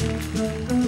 Música